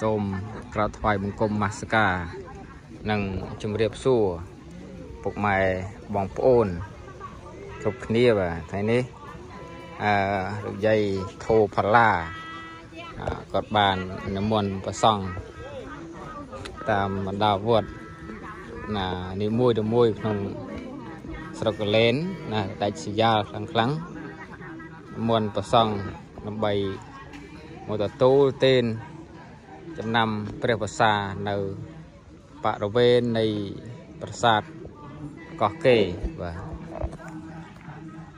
សូមក្រោតថ្វាយបង្គំមាសកានិងជម្រាបសួរពុកម៉ែបងប្អូនគ្រប់គ្នាបាទថ្ងៃនេះអឺលោកយាយធោផល្លាគាត់បាននិមន្តប្រសង់តាមបណ្ដាវត្តណានីមួយទៅមួយក្នុងស្រុកកលែនណាដាច់សយ៉ាលខ្លាំងខ្លាំងមន្តប្រសង់ដើម្បីមកទទួលទេន ចំណាំព្រះប្រសានៅបរិវេណនៃប្រាសាទកោះកេរបាទ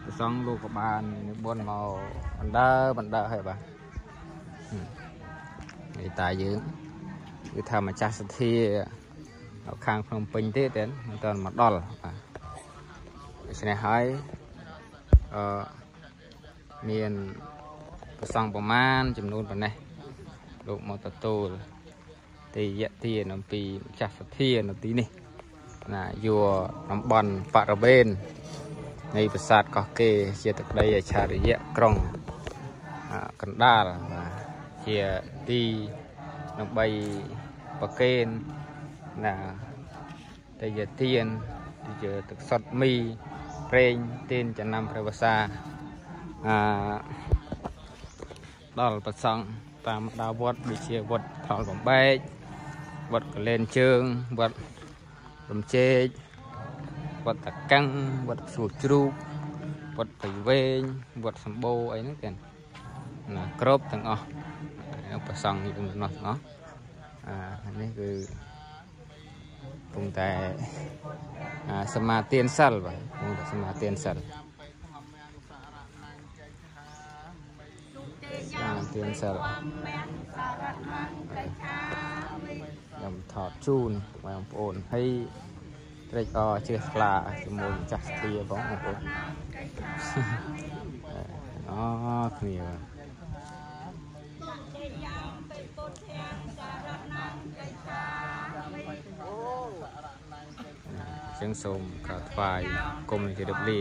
ព្រះសង្ឃលោកក៏បាននិមន្តមកបណ្ដើបណ្ដើឲ្យបាទនេះតាយើងគឺថាម្ចាស់សទ្ធានៅខាងភ្នំពេញទេតែមិនទាន់មកដល់បាទដូច្នេះហើយអឺមានប្រសង់ប្រមាណចំនួនប៉ុណ្ណេះ លោកមកទទួលទេយទានអំពីម្ចាស់សទ្ធានៅទីនេះណាយកតំបន់បរិវេណនៃប្រាសាទកោះកេរជាទឹកដីអច្ឆរិយៈក្រុងកណ្ដាលបាទជាទីដើម្បីប្រគេនណាទេយទានជាទឹកសុទ្ធមីប្រេងទានចំណាំព្រះវសាអឺដល់ប្រសង់ តាមដាវត្តដូចជាវត្តថលកំបែកវត្តកលែនជើងវត្តរំជែកវត្តតកាំងវត្តសួរជ្រូកវត្តបៃវែងវត្តសម្បូរអីហ្នឹងទាំងណាគ្រប់ទាំងអស់ប្រសង់នេះទាំងអស់ទាំងអស់អានេះគឺគង់តែសមាទានសិលបាទគង់តែសមាទានសិលតាម ទៀនសិលខ្ញុំថតជូនបងប្អូនហើយត្រេកអរជ្រះថ្លាជាមួយម្ចាស់ស្ទាបងបងប្អូនអូគ្នាចឹងសូមក្រាបថ្វាយគុំជម្រាបលា